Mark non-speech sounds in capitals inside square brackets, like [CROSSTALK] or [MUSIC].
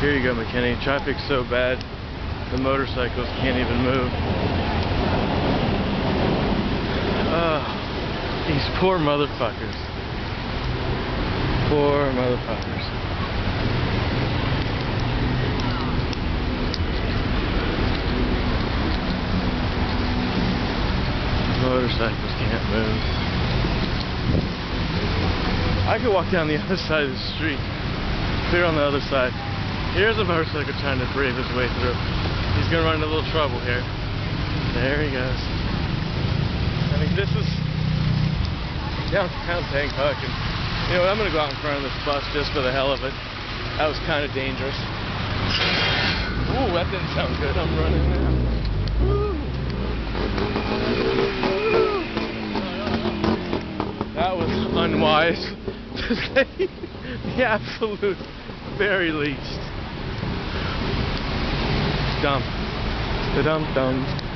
Here you go, McKinney. Traffic's so bad, the motorcycles can't even move. Oh, these poor motherfuckers. Poor motherfuckers. Motorcycles can't move. I could walk down the other [LAUGHS] side of the street. Clear on the other side. Here's a motorcycle trying to brave his way through. He's gonna run into a little trouble here. There he goes. I mean, this is downtown Bangkok, and you know? I'm gonna go out in front of this bus just for the hell of it. That was kind of dangerous. Ooh, that didn't sound good. I'm running now. Woo. That was unwise [LAUGHS] to say the absolute very least. Dum dums.